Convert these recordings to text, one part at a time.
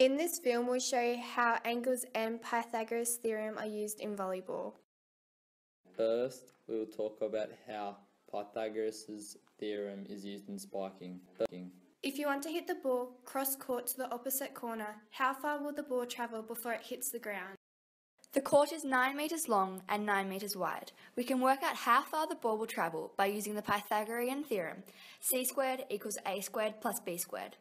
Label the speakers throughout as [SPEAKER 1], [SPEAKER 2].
[SPEAKER 1] In this film, we'll show you how angles and Pythagoras' theorem are used in volleyball.
[SPEAKER 2] First, we will talk about how Pythagoras' theorem is used in spiking.
[SPEAKER 1] If you want to hit the ball cross court to the opposite corner, how far will the ball travel before it hits the ground?
[SPEAKER 3] The court is 9 metres long and 9 metres wide. We can work out how far the ball will travel by using the Pythagorean theorem c squared equals a squared plus b squared.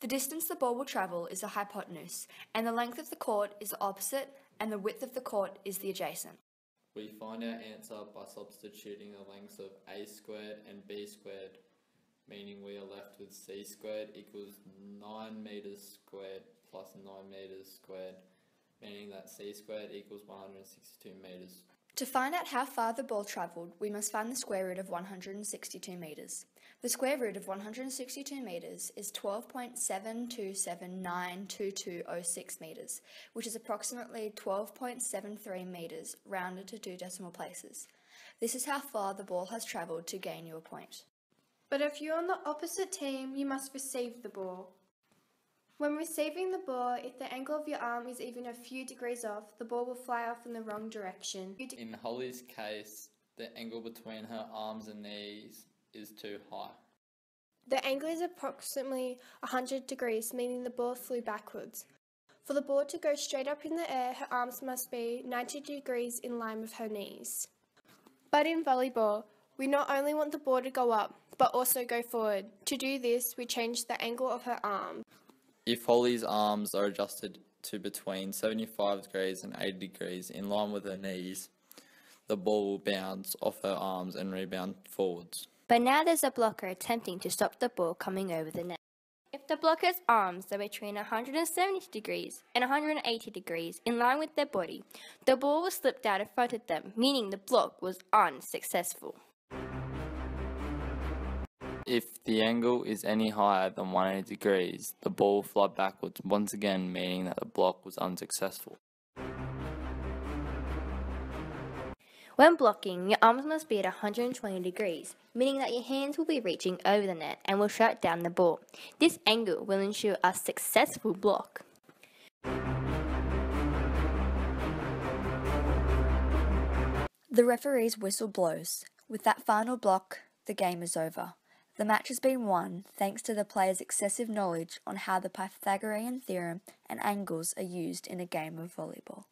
[SPEAKER 3] The distance the ball will travel is the hypotenuse, and the length of the court is the opposite, and the width of the court is the adjacent.
[SPEAKER 2] We find our answer by substituting the lengths of a squared and b squared, meaning we are left with c squared equals 9 metres squared plus 9 metres squared meaning that c squared equals 162 metres.
[SPEAKER 3] To find out how far the ball travelled, we must find the square root of 162 metres. The square root of 162 metres is 12.72792206 metres, which is approximately 12.73 metres rounded to two decimal places. This is how far the ball has travelled to gain your point.
[SPEAKER 1] But if you're on the opposite team, you must receive the ball. When receiving the ball, if the angle of your arm is even a few degrees off, the ball will fly off in the wrong direction.
[SPEAKER 2] In Holly's case, the angle between her arms and knees is too high.
[SPEAKER 1] The angle is approximately 100 degrees, meaning the ball flew backwards. For the ball to go straight up in the air, her arms must be 90 degrees in line with her knees. But in volleyball, we not only want the ball to go up, but also go forward. To do this, we change the angle of her arm.
[SPEAKER 2] If Holly's arms are adjusted to between 75 degrees and 80 degrees in line with her knees, the ball will bounce off her arms and rebound forwards.
[SPEAKER 4] But now there's a blocker attempting to stop the ball coming over the net. If the blocker's arms are between 170 degrees and 180 degrees in line with their body, the ball was slipped out in front of them, meaning the block was unsuccessful.
[SPEAKER 2] If the angle is any higher than 180 degrees, the ball will fly backwards once again meaning that the block was unsuccessful.
[SPEAKER 4] When blocking, your arms must be at 120 degrees, meaning that your hands will be reaching over the net and will shut down the ball. This angle will ensure a successful block.
[SPEAKER 3] The referee's whistle blows. With that final block, the game is over. The match has been won thanks to the player's excessive knowledge on how the Pythagorean theorem and angles are used in a game of volleyball.